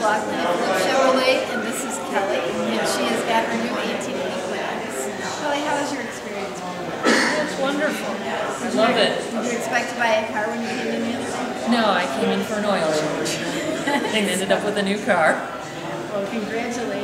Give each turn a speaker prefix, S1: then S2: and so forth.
S1: McLaughlin Chevrolet, and this is Kelle, and she has got her new 1880 class. Kelle, how was your experience?
S2: It's wonderful. I love it.
S1: Did you expect to buy a car when you came in here?
S2: No, I came in for an oil change and ended up with a new car.
S1: Well, congratulations.